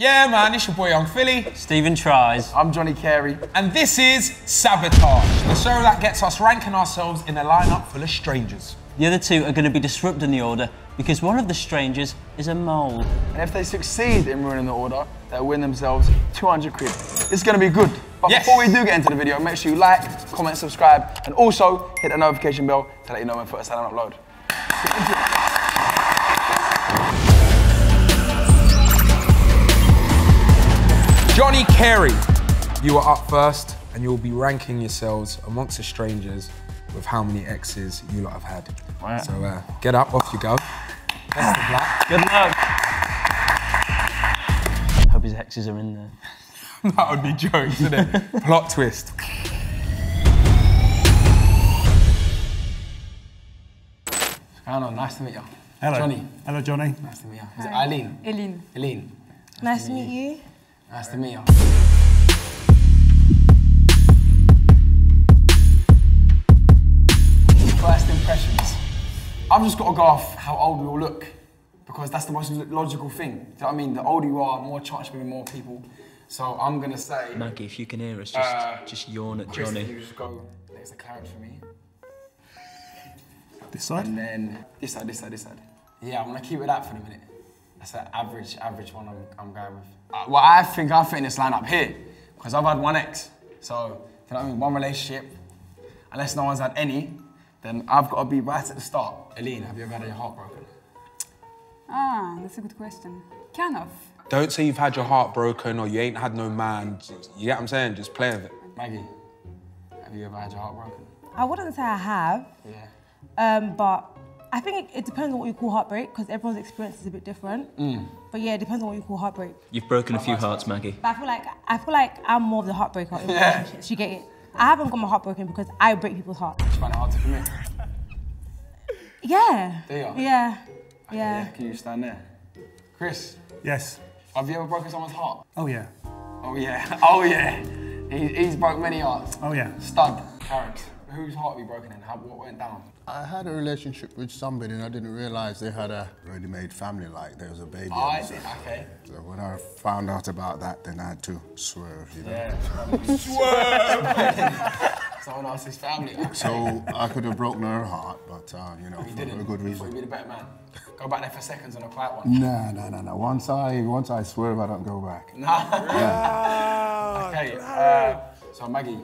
Yeah, man, it's your boy Yung Filly, Stephen Tries. I'm Johnny Carey. and this is Sabotage, the show that gets us ranking ourselves in a lineup full of strangers. The other two are going to be disrupting the order because one of the strangers is a mole. And if they succeed in ruining the order, they'll win themselves 200 quid. It's gonna be good. But Yes. before we do get into the video, make sure you like, comment, subscribe, and also hit the notification bell to let you know when first time upload. Johnny Carey, you are up first, and you'll be ranking yourselves amongst the strangers with how many exes you lot have had. Right. So uh, get up, off you go. Best of luck. Good luck. Hope his exes are in there. that would be jokes, isn't it? Plot twist. I know, nice to meet you. Hello. Johnny. Hello, Johnny. Nice to meet you. Is it Eileen? Eileen. Eileen. Nice to meet you. Nice to meet you. First impressions. I've just got to go off how old we all look because that's the most logical thing. Do you know what I mean? The older you are, more chance with more people. So I'm gonna say, Maggie, if you can hear us, just Uh, just yawn at Chris, Johnny. you just go next to Clarence for me, This side. and then this side, this side, this side. Yeah, I'm gonna keep it that for the minute. That's an average, average one I'm, I'm going with. Uh, well, I think I fit in this lineup here because I've had one ex. So, you know what I mean? One relationship. Unless no one's had any, then I've got to be right at the start. Eileen, have you ever had your heart broken? Ah, that's a good question. Kind of. Don't say you've had your heart broken or you ain't had no man. You get what I'm saying? Just play with it. Maggie, have you ever had your heart broken? I wouldn't say I have, Yeah. um, but I think it, it depends on what you call heartbreak because everyone's experience is a bit different. Mm. But yeah, it depends on what you call heartbreak. You've broken a few hearts, Maggie. But I feel like I feel like I'm more of the heartbreaker in relationships. You get it? I haven't got my heart broken because I break people's hearts. You find it hard to commit? Yeah. Do you? Yeah. Yeah. Yeah. Can you stand there? Chris, Yes. have you ever broken someone's heart? Oh, yeah. Oh yeah. Oh yeah. He, he's broke many hearts. Oh, yeah. Stud. Clarence. Whose heart have you broken and how, what went down? I had a relationship with somebody and I didn't realize they had a ready-made family, like there was a baby. Oh, I on see. Okay. So when I found out about that, then I had to swerve, you know. Yeah. swerve! Someone else's family. Okay. So I could have broken her heart, but uh, you know, you for didn't. a good Thought you'd reason. be the better man. Go back there for seconds on a quiet one. No, no, no, no. Once I once I swerve, I don't go back. Okay. Uh, so Maggie,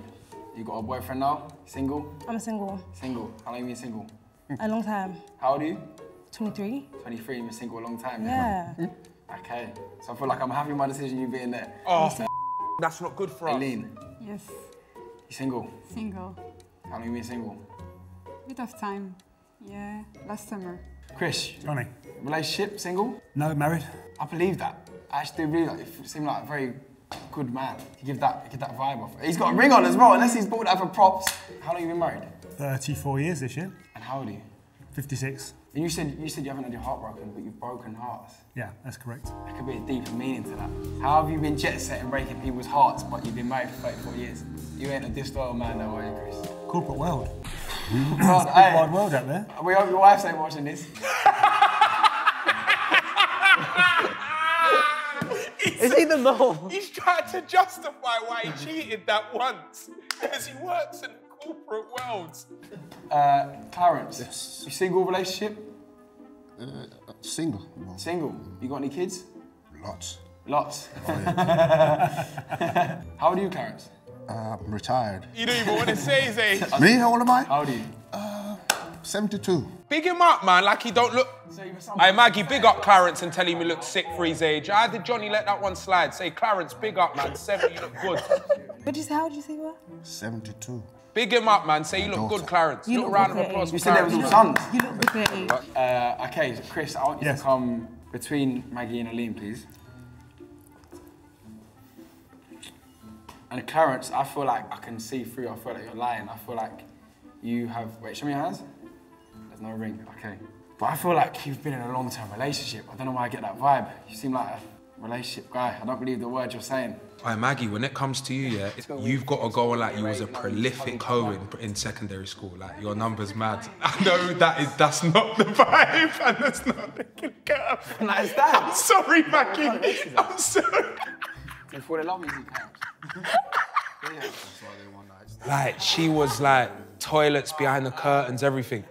you got a boyfriend now? Single? I'm single. Single. How long you been single? A long time. How old are you? 23. 23. You've been single a long time. Yeah. Okay. So I feel like I'm happy with my decision you being there. Oh, that's not good for us. Eileen, Yes. you single? Single. How long you been single? A bit of time. Yeah. Last summer. Chris, Johnny. relationship, single? No, married. I believe that. I actually do believe that. You seem like a very good man. You give that, give that vibe off. He's got a ring on as well, unless he's bought that for props. How long have you been married? 34 years this year. And how old are you? 56. And you said you said you haven't had your heart broken, but you've broken hearts. Yeah, that's correct. There could be a deeper meaning to that. How have you been jet setting breaking people's hearts, but you've been married for 34 years? You ain't a disloyal man, though, are you, Chris? Corporate world. God, Big hey, wide world out there. we hope your wife's ain't watching this. Is he the mole? He's trying to justify why he cheated that once. Because he works in corporate worlds. Uh, Clarence, you single relationship? Uh, single, no, Single. You got any kids? lots. Lots. How old are you, Clarence? Uh, I'm retired. You don't even want to say his age. Me, how old am I? How old are you? 72. Big him up, man, like he don't look. Hey, Maggie, big up Clarence and tell him he looks sick for his age. How did Johnny let that one slide? Say, Clarence, big up, man. 70, you look good. What did you say? How did you say you were? 72. Big him up, man. Say, you look good, Clarence. You Little look round of good for applause You said there was Clarence. all sons. You look good for age. Uh, okay, Chris, I want you Yes. to come between Maggie and Aline, please. And Clarence, I feel like I can see through. I feel like you're lying. I feel like you have. Wait, show me your hands. There's no ring. Okay. But I feel like you've been in a long-term relationship. I don't know why I get that vibe. You seem like a relationship guy. I don't believe the word you're saying. Hey Maggie, when it comes to you, yeah, you've got to go on like you was a prolific hoe in, in secondary school. Like your numbers mad. I know that is that's not the vibe and that's not the girl. Like, is that? I'm sorry, Maggie. I'm sorry. Do you fall in love with you, Clarence? Like she was like toilets behind the curtains, everything.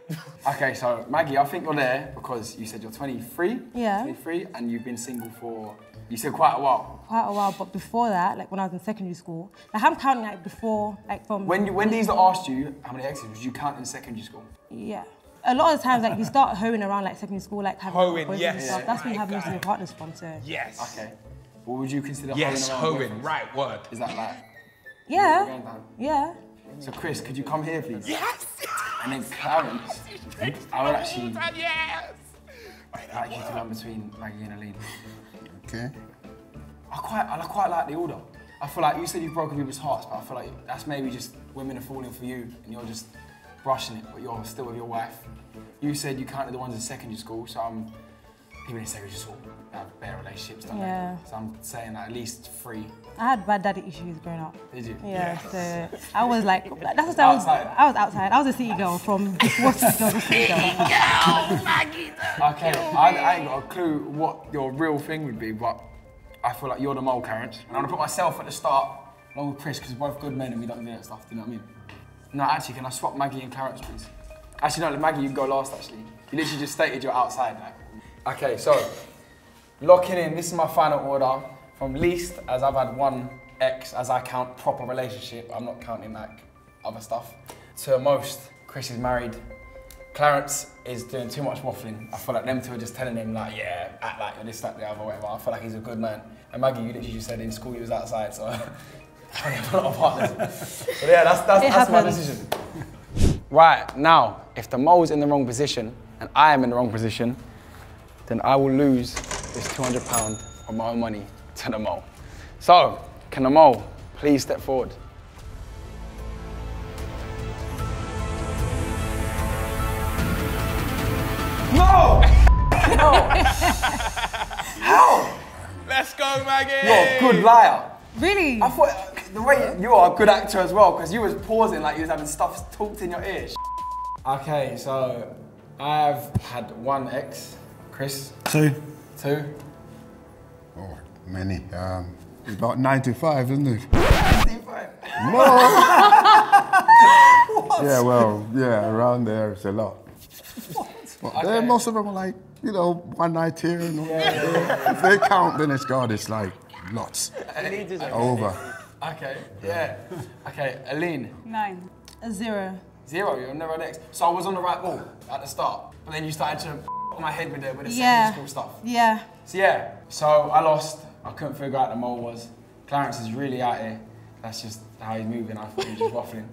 Okay, so Maggie, I think you're there because you said you're 23. Yeah. 23, and you've been single for, you said quite a while. Quite a while, but before that, like when I was in secondary school, like I'm counting like before, like from When you, when these are asked you how many exes, was you count in secondary school? yeah. A lot of the times, like you start hoeing around like secondary school, like having Hoeing, boyfriends yes. and stuff. That's when you have most of your partners from. So Yes. Okay. What would you consider Yes, hoeing around hoeing, right word. Is that like, yeah, going yeah. So Chris, could you come here, please? Yes. And then Clarence, I would actually Yes. like you to run between Maggie and Aline. Okay. I quite, I quite like the order. I feel like you said you've broken people's hearts, but I feel like that's maybe just women are falling for you and you're just brushing it, but you're still with your wife. You said you counted the ones in secondary school, so I'm people in secondary school have better relationships, don't Yeah. they? So I'm saying like at least three. I had bad daddy issues growing up. Did you? Yeah, so I was like, that's what I was. Outside. I was outside. I was a city girl from before city girl city girl. Okay, I, I ain't got a clue what your real thing would be, but I feel like you're the mole, Clarence. And I'm gonna put myself at the start, along with Chris, because we're both good men and we don't do that stuff, do you know what I mean? No, actually, can I swap Maggie and Clarence, please? Actually, no, Maggie, you go last, actually. You literally just stated you're outside, like. Okay, so, locking in, this is my final order. From least, as I've had one ex, as I count proper relationship, I'm not counting like other stuff, to most, Chris is married. Clarence is doing too much waffling. I feel like them two are just telling him like, yeah, act like you're this, that, the other, whatever. I feel like he's a good man. And Maggie, you literally just said in school he was outside, so I have a lot of partners. But yeah, that's that's, that's my decision. Right now, if the mole's in the wrong position and I am in the wrong position, then I will lose this 200 pound of my own money to the mole. So, can the mole please step forward? No! No! How? Let's go, Maggie. You're a good liar. Really? I thought the way you are a good actor as well, because you was pausing like you was having stuff talked in your ear. Okay, so I've had one ex, Chris, Two. two. Many. Um, about 95, isn't it? Yeah, well, yeah, around there it's a lot. But there, most of them are like, you know, one night here and all If they count, then it's God, it's like lots. Over. Okay, yeah. Okay, Aline, Nine. A zero. zero, you're never an ex. So I was on the right ball at the start, but then you started to on my head with the, with the Yeah. secondary school stuff. Yeah. So yeah, so I lost. I couldn't figure out the mole was. Clarence is really out here. That's just how he's moving. I thought he was just waffling.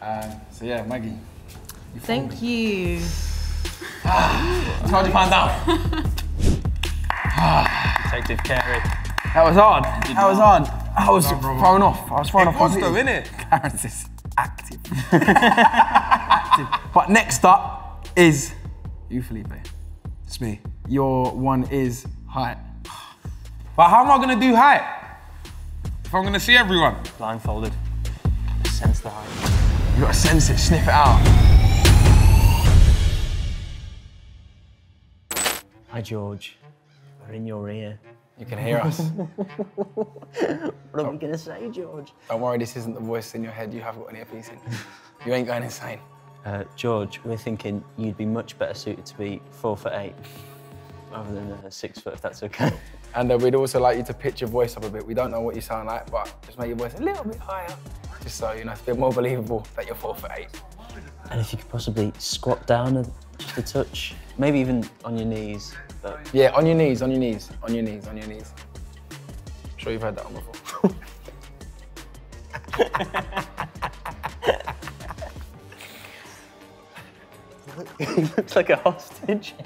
Um, so yeah, Maggie. Thank you Thank you. Two hundred pound down. Detective Carey. That was hard. That was hard. I was thrown off. I was thrown off. was though, completely. innit? Clarence is active. active. But next up is you, Filly. It's me. Your one is height. But how am I gonna do height? If I'm gonna see everyone. Blindfolded. Sense the height. You gotta sense it, sniff it out. Hi, George. We're in your ear. You can hear us. What are we gonna say, George? Don't worry, this isn't the voice in your head. You have got an earpiece in. You ain't going insane. Uh, George, we're thinking you'd be much better suited to be four foot eight rather than uh, six foot, if that's okay. And uh, we'd also like you to pitch your voice up a bit. We don't know what you sound like, but just make your voice a little bit higher, just so you know it's a bit more believable that you're four foot eight. And if you could possibly squat down a, just a touch, maybe even on your knees. But Yeah, on your knees, on your knees, on your knees, on your knees. I'm sure you've heard that one before. he looks like a hostage.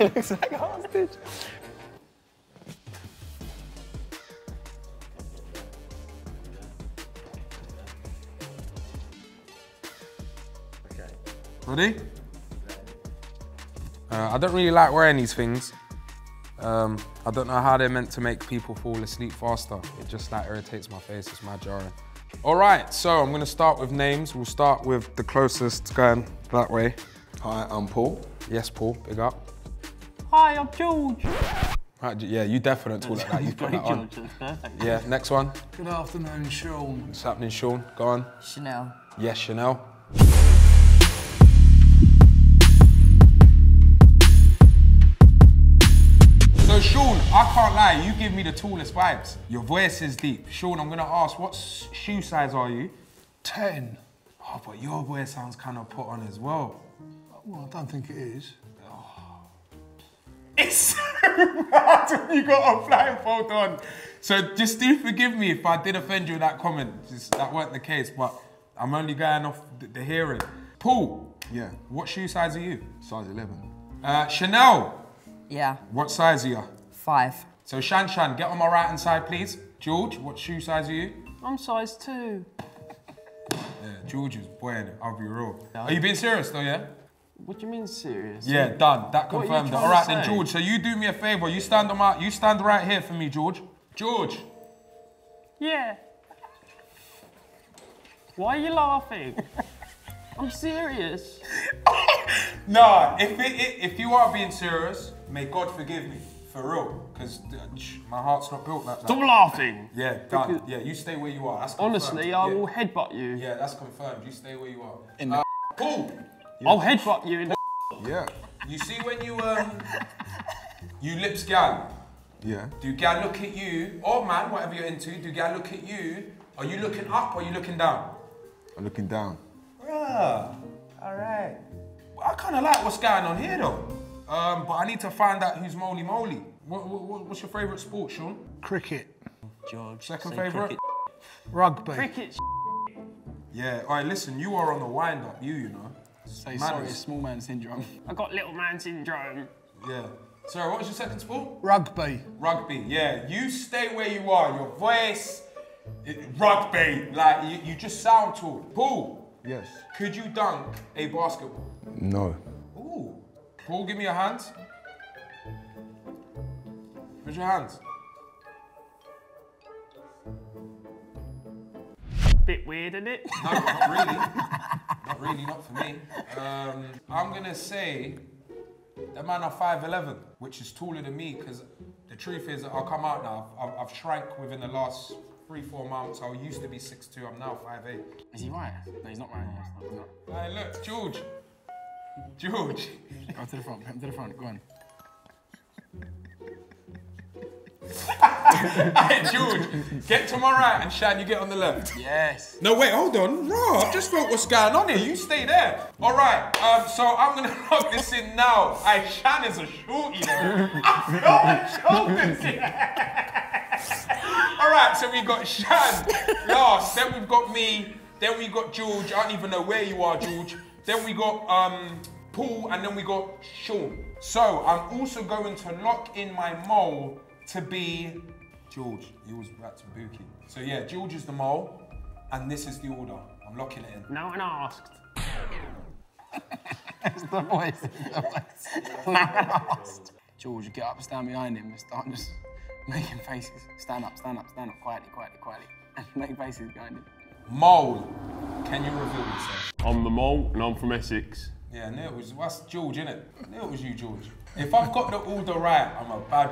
It looks like a hostage. Ready? Uh, I don't really like wearing these things. Um, I don't know how they're meant to make people fall asleep faster. It just like irritates my face. It's my jarring. All right, so I'm gonna start with names. We'll start with the closest going that way. Hi, I'm Paul. Yes, Paul, big up. Hi, I'm George. Right, yeah, you definitely talk like that. You put that on. Yeah, next one. Good afternoon, Sean. What's happening, Sean? Go on. Chanel. Yes, Chanel. So Sean, I can't lie, you give me the tallest vibes. Your voice is deep. Sean, I'm gonna ask, what shoe size are you? 10. Oh, but your voice sounds kind of put on as well. Well, I don't think it is. It's so hard when you got a blindfold on. So just do forgive me if I did offend you with that comment. Just, that weren't the case, but I'm only going off the, the hearing. Paul, Yeah, what shoe size are you? size 11. Uh, Chanel, Yeah. what size are you? Five. So Shan Shan, get on my right hand side, please. George, what shoe size are you? I'm size two. Yeah, George is boy, I'll be real. Are you being serious though, yeah? What do you mean serious? Yeah, done. That What are you confirmed it. trying All to right then. George. So you do me a favor. You stand on my. You stand right here for me, George. George. Yeah. Why are you laughing? I'm serious. Nah, if it, it, if you are being serious, may God forgive me for real, because my heart's not built like that. Stop laughing. Yeah, done. Because- Yeah, you stay where you are. That's confirmed. Honestly, I yeah. will headbutt you. Yeah, that's confirmed. You stay where you are. In uh, Paul, I'll headbutt you in the Yeah, you see when you um, you lips gal. yeah. Do gal look at you, or man, whatever you're into? Do gal look at you? Are you looking up or are you looking down? I'm looking down. Bruh, all right. I kind of like what's going on here though. Um, but I need to find out who's Moly Moly. What, what, what's your favourite sport, Sean? Cricket. George. Second favourite? Rugby. Cricket. Yeah. All right, listen, you are on the wind up, you, you know. Say Manners. sorry, it's small man syndrome. I got little man syndrome. Yeah. Sorry, what was your second sport? Rugby. Rugby. Yeah. You stay where you are. Your voice, it, rugby. Like you, you just sound tall. Paul, Yes. could you dunk a basketball? No. Ooh. Paul, give me your hands. Where's your hands? Bit weird, isn't it? No, not really. really, not for me. Um, I'm gonna say the man are 5'11, which is taller than me, because the truth is, I'll come out now. I've, I've shrank within the last three, four months. I used to be 6'2, I'm now 5'8. Is he right? No, he's not right. He's not. He's not. Hey, look, George. George. Go to the front. To the front. Go on. hey, George, get to my right and Shan, you get on the left. Yes. No, wait, hold on. Raw, I just felt what's going on here. You stay there. All right, um, so I'm going to lock this in now. Hey, Shan is a shorty, though. I feel my shoulders here. All right, so we've got Shan last. Then we've got me. Then we got George. I don't even know where you are, George. Then we got um, Paul, and then we got Sean. So I'm also going to lock in my mole to be George. He was back to Buki. So yeah, George is the mole, and this is the order. I'm locking it in. No one asked. It's the voice. The voice. No one asked. George, get up, stand behind him, and start just making faces. Stand up, stand up, stand up, quietly, quietly, quietly, and make faces behind him. Mole, can you reveal yourself? I'm the mole and I'm from Essex. Yeah, I knew it was. That's George, innit? I knew it was you, George. If I've got the order right, I'm a bad.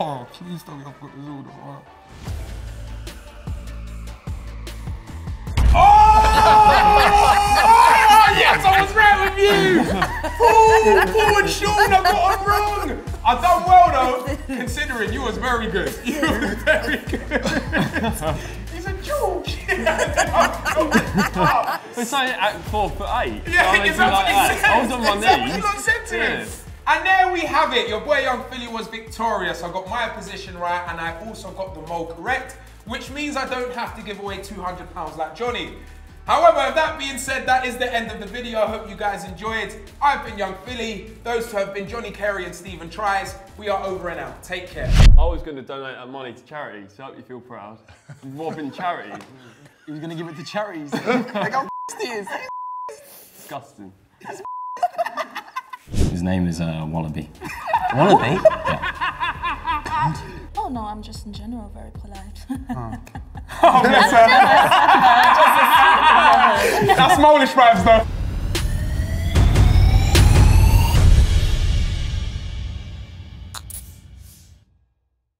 Oh, please tell me I've got the order right. Oh! yes, I was right with you. Paul and Sean, I got them wrong. I done well though, considering you was very good. You was very good. He's a George. It's only at four foot eight. Yeah, I is was like. I was on my Is that what knees. you lot said to? Yeah. And there we have it. Your boy Yung Filly was victorious. I got my position right, and I also got the mole correct, which means I don't have to give away 200 pounds like Johnny. However, that being said, that is the end of the video. I hope you guys enjoyed. I've been Yung Filly. Those two have been Johnny Carey and Stephen Tries. We are over and out. Take care. I was going to donate that money to charity, so I hope you feel proud. Robbing charity. He was gonna give it to charities. like how he is. Disgusting. His name is uh, Wallaby. Wallaby? Oh no, I'm just in general very polite. That's Molish vibes though.